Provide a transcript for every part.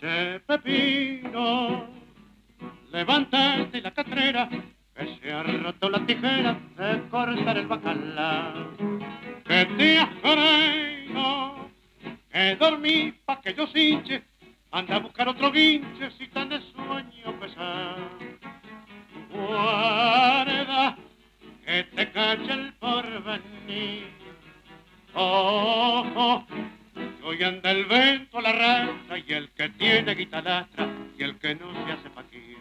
Che Pepino, levántate la catrera, que se ha roto la tijera de cortar el bacalao. Que te has creído, que dormí pa' que yo cinche, anda a buscar otro guinche si tan de sueño pesado. Guarda, que te cache el porvenir. Ojo, que hoy anda el vento la raza y el que tiene guitarrastra y el que no se hace paquir.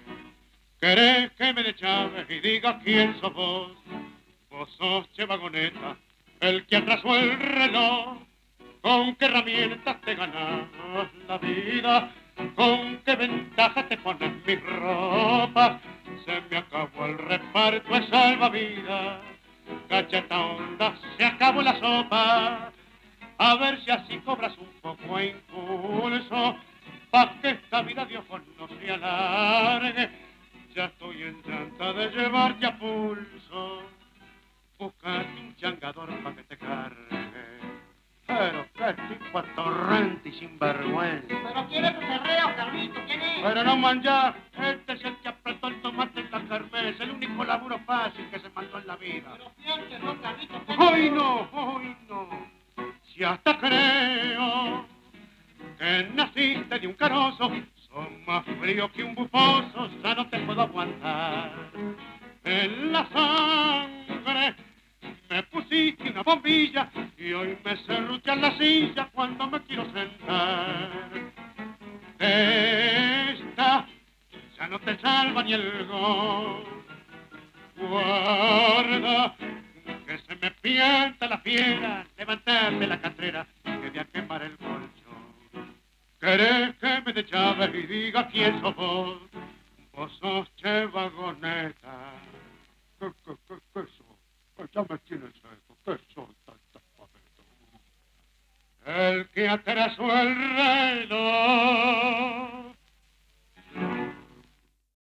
¿Querés que me le chaves y diga quién sos vos? Vos sos Che Vagoneta, el que atrasó el reloj. ¿Con qué herramientas te ganas la vida? ¿Con qué ventaja te pones mi ropa? Se me acabó el reparto de salvavidas. Cacheta onda, se acabó la sopa. A ver si así cobras un poco de impulso. Pa' que esta vida de ojos no se alargue. Ya estoy en llanta de llevarte a pulso. Buscate un changador pa' que te cargue. Pero qué tipo atorrante y sinvergüenza. ¿Pero quién es ese reo, Carlito? ¿Quién es? Pero no manjar, este es el que apretó el tomate en la kermés, el único laburo fácil que se mandó en la vida. Pero fíjate, no, Carlito. ¿qué ¡Hoy no! ¡Hoy no! Si hasta creo que naciste de un carozo, son más frío que un bufoso, ya no te puedo aguantar. En la sangre me pusiste una bombilla y hoy me cerrutean la silla cuando me quiero sentar. Esta ya no te salva ni el gol. Guarda pianta la fiera, levantarme la catrera, que voy a quemar el colchón. ¿Querés que me de Chávez y diga quién sos vos? Vos sos Che Vagoneta. ¿Qué, qué, qué, qué sos? Ya me tienes seco. ¿Qué sos tanta El que atrasó el reloj